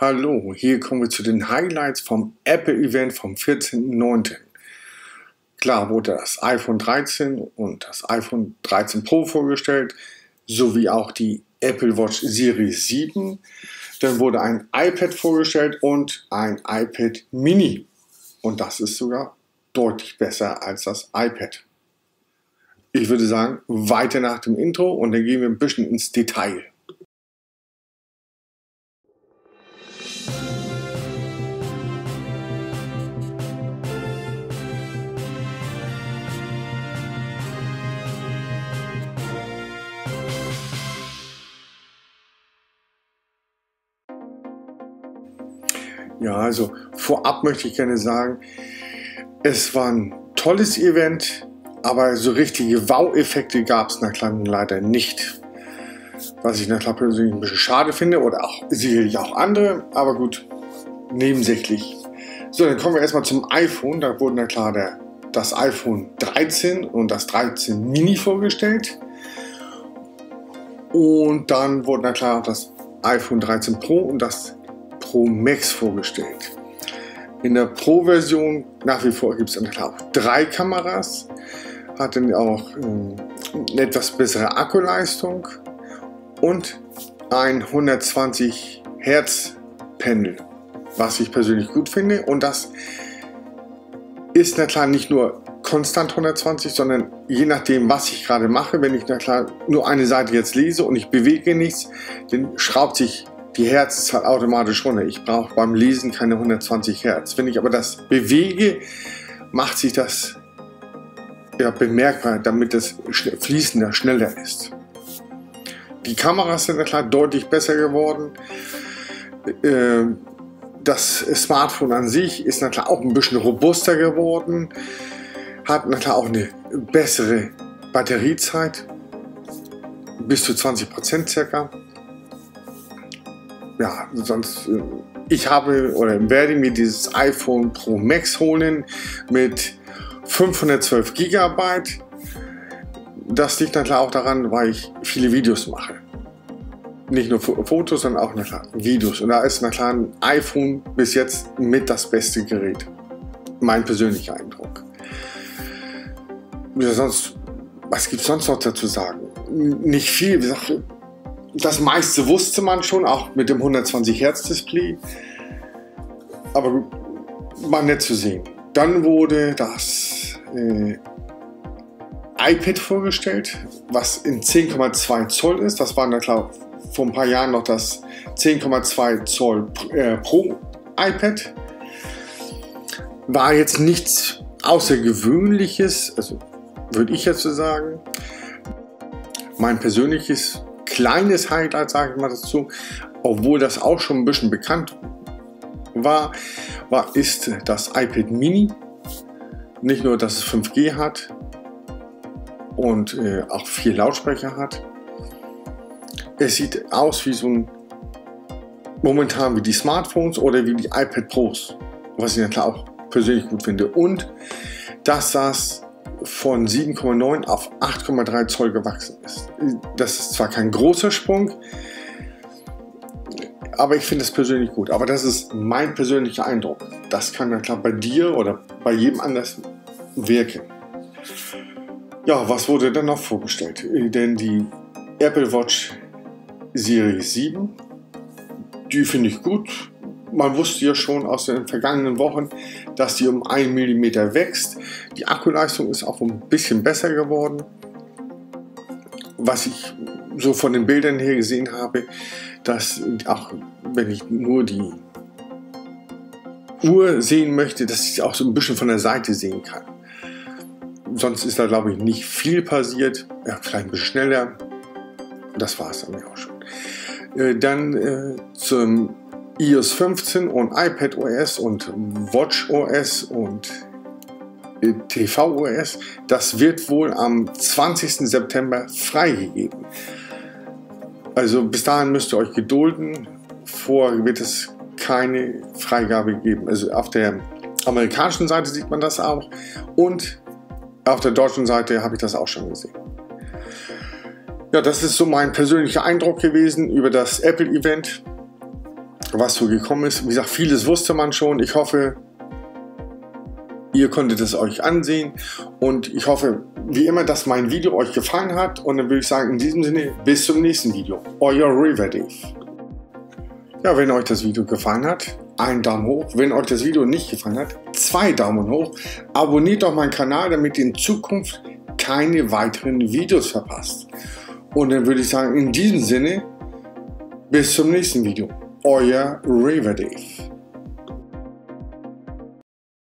Hallo, hier kommen wir zu den Highlights vom Apple-Event vom 14.09. Klar wurde das iPhone 13 und das iPhone 13 Pro vorgestellt, sowie auch die Apple Watch Series 7. Dann wurde ein iPad vorgestellt und ein iPad Mini. Und das ist sogar deutlich besser als das iPad. Ich würde sagen, weiter nach dem Intro und dann gehen wir ein bisschen ins Detail. Ja, also vorab möchte ich gerne sagen, es war ein tolles Event, aber so richtige Wow-Effekte gab es na klar leider nicht. Was ich na klar persönlich ein bisschen schade finde oder auch sicherlich auch andere, aber gut, nebensächlich. So, dann kommen wir erstmal zum iPhone. Da wurde na klar der, das iPhone 13 und das 13 Mini vorgestellt. Und dann wurde na klar das iPhone 13 Pro und das Pro Max vorgestellt. In der Pro-Version nach wie vor gibt es drei Kameras, hat dann auch ähm, eine etwas bessere Akkuleistung und ein 120 Hertz Pendel, was ich persönlich gut finde. Und das ist na nicht nur konstant 120, sondern je nachdem, was ich gerade mache, wenn ich na nur eine Seite jetzt lese und ich bewege nichts, dann schraubt sich die Herzzahl automatisch runter. Ich brauche beim Lesen keine 120 Hertz. Wenn ich aber das bewege, macht sich das ja, bemerkbar, damit das fließender, schneller ist. Die Kameras sind klar deutlich besser geworden. Ähm, das Smartphone an sich ist na klar auch ein bisschen robuster geworden, hat na klar auch eine bessere Batteriezeit, bis zu 20% circa ja, sonst, äh, ich habe oder werde mir dieses iPhone Pro Max holen mit 512 GB. Das liegt natürlich auch daran, weil ich viele Videos mache. Nicht nur Fotos, sondern auch Videos. Und da ist na klar ein iPhone bis jetzt mit das beste Gerät. Mein persönlicher Eindruck. Sonst, was gibt es sonst noch dazu sagen? Nicht viel. Wie gesagt, das meiste wusste man schon, auch mit dem 120 Hertz Display. Aber war nett zu sehen. Dann wurde das äh, iPad vorgestellt, was in 10,2 Zoll ist. Das war klar vor ein paar Jahren noch das 10,2 Zoll äh, Pro iPad. War jetzt nichts Außergewöhnliches, also würde ich jetzt so sagen. Mein persönliches kleines Highlight, sage ich mal dazu, obwohl das auch schon ein bisschen bekannt war, war ist das iPad Mini. Nicht nur, dass es 5G hat und äh, auch vier Lautsprecher hat. Es sieht aus wie so ein momentan wie die Smartphones oder wie die iPad Pros, was ich natürlich auch persönlich gut finde. Und dass das von 7,9 auf 8,3 Zoll gewachsen ist. Das ist zwar kein großer Sprung, aber ich finde es persönlich gut. Aber das ist mein persönlicher Eindruck. Das kann ja klar bei dir oder bei jedem anders wirken. Ja, was wurde dann noch vorgestellt? Denn die Apple Watch Series 7, die finde ich gut man wusste ja schon aus den vergangenen Wochen, dass die um 1 mm wächst. Die Akkuleistung ist auch ein bisschen besser geworden. Was ich so von den Bildern her gesehen habe, dass auch wenn ich nur die Uhr sehen möchte, dass ich sie auch so ein bisschen von der Seite sehen kann. Sonst ist da glaube ich nicht viel passiert. Ja, vielleicht ein bisschen schneller. Das war es dann auch schon. Äh, dann äh, zum iOS 15 und iPadOS und WatchOS und äh, tvOS, das wird wohl am 20. September freigegeben. Also bis dahin müsst ihr euch gedulden. Vorher wird es keine Freigabe geben. Also auf der amerikanischen Seite sieht man das auch und auf der deutschen Seite habe ich das auch schon gesehen. Ja, das ist so mein persönlicher Eindruck gewesen über das Apple-Event. Was so gekommen ist. Wie gesagt, vieles wusste man schon. Ich hoffe, ihr konntet es euch ansehen und ich hoffe, wie immer, dass mein Video euch gefallen hat und dann würde ich sagen, in diesem Sinne, bis zum nächsten Video. Euer River Dave. Ja, wenn euch das Video gefallen hat, einen Daumen hoch. Wenn euch das Video nicht gefallen hat, zwei Daumen hoch. Abonniert doch meinen Kanal, damit ihr in Zukunft keine weiteren Videos verpasst. Und dann würde ich sagen, in diesem Sinne, bis zum nächsten Video. Oya Rivadif.